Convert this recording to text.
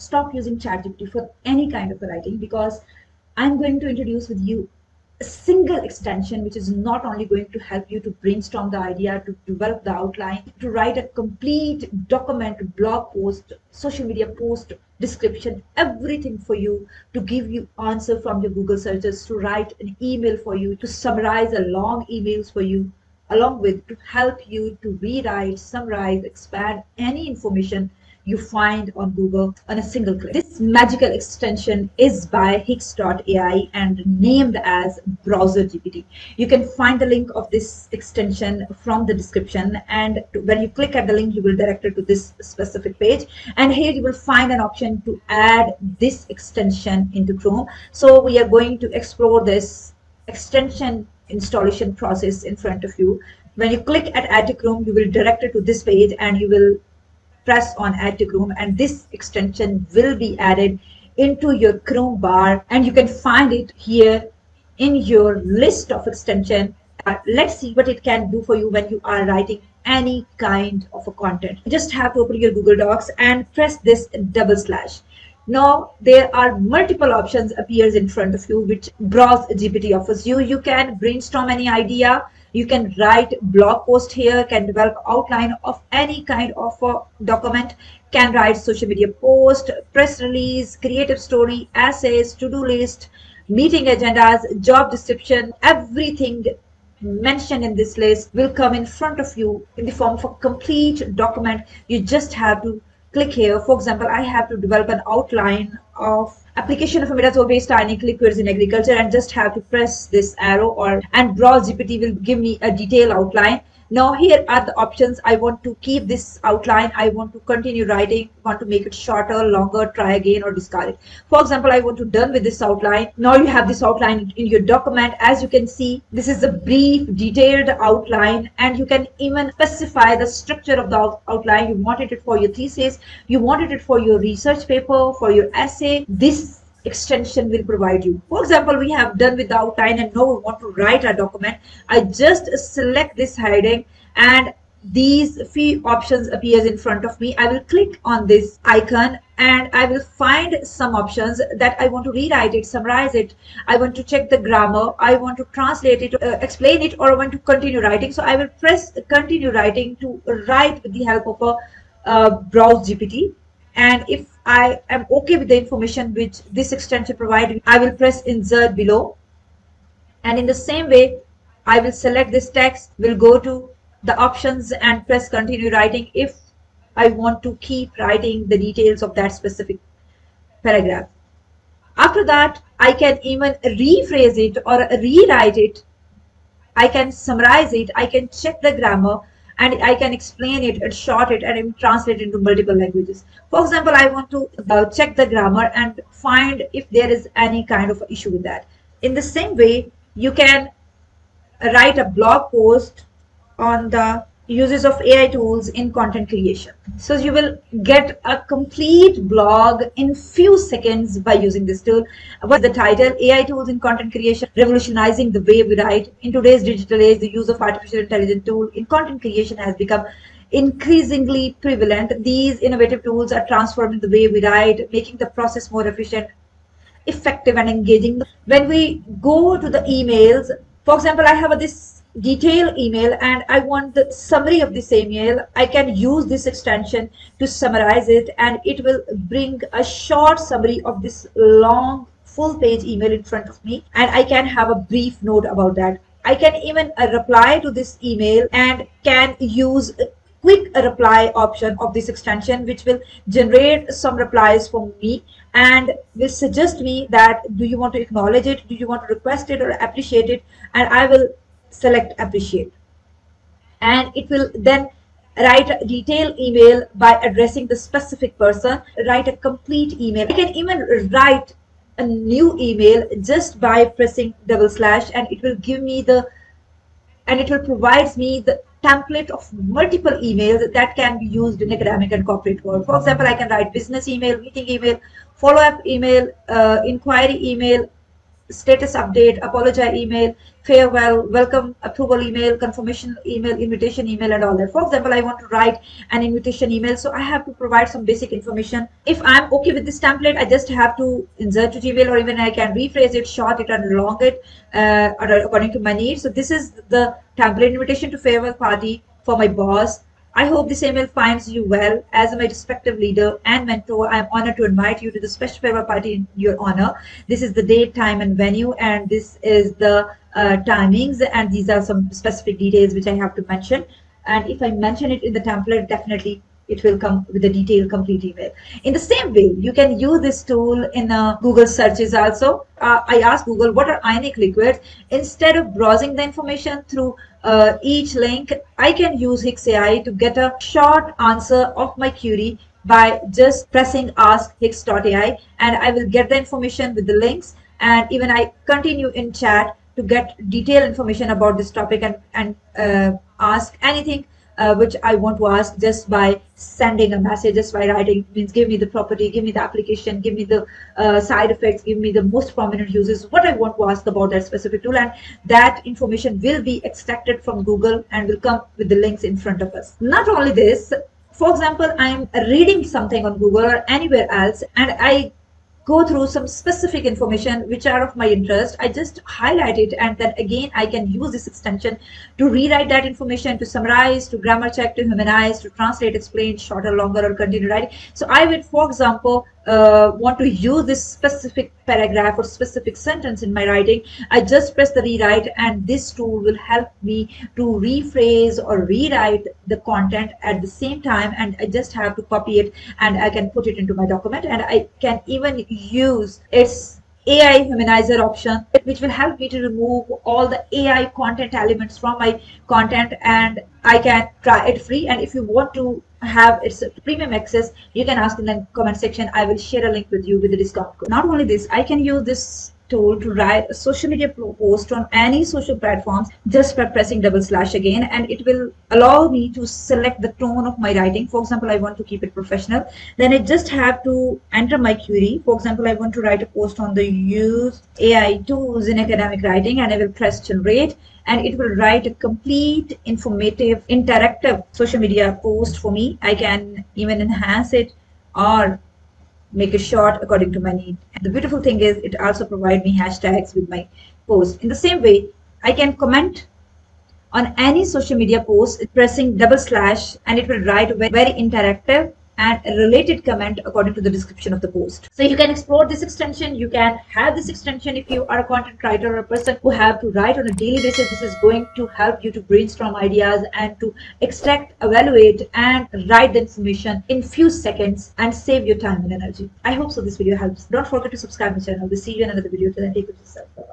stop using ChatGPT for any kind of writing because I'm going to introduce with you a single extension which is not only going to help you to brainstorm the idea, to develop the outline, to write a complete document, blog post, social media post, description, everything for you, to give you answer from your Google searches, to write an email for you, to summarize a long emails for you, along with to help you to rewrite, summarize, expand any information you find on Google on a single click. This magical extension is by HIX.AI and named as Browser GPT. You can find the link of this extension from the description and when you click at the link you will direct it to this specific page and here you will find an option to add this extension into Chrome. So we are going to explore this extension installation process in front of you. When you click at add to Chrome, you will direct it to this page and you will press on add to Chrome and this extension will be added into your Chrome bar and you can find it here in your list of extension. Uh, let's see what it can do for you when you are writing any kind of a content. You just have to open your Google Docs and press this double slash. Now there are multiple options appears in front of you which Browse GPT offers you. You can brainstorm any idea you can write blog post here can develop outline of any kind of a document can write social media post press release creative story essays to-do list meeting agendas job description everything mentioned in this list will come in front of you in the form of a complete document. You just have to click here. For example i have to develop an outline of application of imidazole based ionic liquids in agriculture and just have to press this arrow or and browse gpt will give me a detailed outline now here are the options. I want to keep this outline. I want to continue writing. Want to make it shorter longer try again or discard it. For example i want to done with this outline. Now you have this outline in your document. As you can see this is a brief detailed outline and you can even specify the structure of the outline. You wanted it for your thesis. You wanted it for your research paper for your essay. This extension will provide you. For example, we have done with the outline and now we want to write a document. I just select this heading and these few options appears in front of me. I will click on this icon and I will find some options that I want to rewrite it, summarize it. I want to check the grammar. I want to translate it, uh, explain it, or I want to continue writing. So I will press continue writing to write with the help of a uh, browse GPT. And if I am okay with the information which this extension provides, I will press insert below. And in the same way, I will select this text, will go to the options and press continue writing if I want to keep writing the details of that specific paragraph. After that, I can even rephrase it or rewrite it. I can summarize it. I can check the grammar and I can explain it and short it and translate it into multiple languages. For example, I want to uh, check the grammar and find if there is any kind of issue with that. In the same way, you can write a blog post on the uses of AI tools in content creation. So you will get a complete blog in few seconds by using this tool. What's the title? AI tools in content creation, revolutionizing the way we write. In today's digital age, the use of artificial intelligence tool in content creation has become increasingly prevalent. These innovative tools are transforming the way we write, making the process more efficient, effective and engaging. When we go to the emails, for example, I have this detailed email and I want the summary of this email, I can use this extension to summarize it and it will bring a short summary of this long full page email in front of me and I can have a brief note about that. I can even uh, reply to this email and can use quick reply option of this extension which will generate some replies for me and will suggest me that do you want to acknowledge it? Do you want to request it or appreciate it? And i will select appreciate and it will then write a detailed email by addressing the specific person write a complete email i can even write a new email just by pressing double slash and it will give me the and it will provides me the template of multiple emails that can be used in academic and corporate world. For example, I can write business email, meeting email, follow-up email, uh, inquiry email, status update, apologize email, farewell, welcome, approval email, confirmation email, invitation email, and all that. For example, I want to write an invitation email, so I have to provide some basic information. If I'm okay with this template, I just have to insert to Gmail, or even I can rephrase it, short it, and long it uh, according to my needs. So this is the template invitation to farewell party for my boss I hope this email finds you well. As my respective leader and mentor, I am honored to invite you to the special farewell party in your honor. This is the date, time, and venue, and this is the uh, timings, and these are some specific details which I have to mention. And if I mention it in the template, definitely it will come with a detailed complete email. In the same way, you can use this tool in uh, Google searches also. Uh, I asked Google, what are ionic liquids? Instead of browsing the information through uh, each link, I can use Hix AI to get a short answer of my query by just pressing ask hix.ai and I will get the information with the links and even I continue in chat to get detailed information about this topic and, and uh, ask anything uh, which I want to ask just by sending a message, just by writing means give me the property, give me the application, give me the uh, side effects, give me the most prominent uses, what I want to ask about that specific tool. And that information will be extracted from Google and will come with the links in front of us. Not only this, for example, I'm reading something on Google or anywhere else and I go through some specific information which are of my interest. I just highlight it and then again i can use this extension to rewrite that information to summarize to grammar check to humanize to translate explain shorter longer or continue writing so i would for example uh, want to use this specific paragraph or specific sentence in my writing, I just press the rewrite and this tool will help me to rephrase or rewrite the content at the same time and I just have to copy it and I can put it into my document and I can even use its AI humanizer option, which will help me to remove all the AI content elements from my content and I can try it free. And if you want to have its premium access, you can ask in the comment section. I will share a link with you with the discount code. Not only this, I can use this tool to write a social media post on any social platforms just by pressing double slash again and it will allow me to select the tone of my writing. For example i want to keep it professional. Then i just have to enter my query. For example i want to write a post on the use ai tools in academic writing and i will press generate and it will write a complete informative interactive social media post for me. I can even enhance it or make it short according to my need. And the beautiful thing is it also provides me hashtags with my post. In the same way, I can comment on any social media post pressing double slash and it will write very interactive and a related comment according to the description of the post. So you can explore this extension. You can have this extension if you are a content writer or a person who have to write on a daily basis. This is going to help you to brainstorm ideas and to extract, evaluate and write the information in few seconds and save your time and energy. I hope so this video helps. Don't forget to subscribe my channel. We'll see you in another video. Till then, take care of yourself. Bye-bye.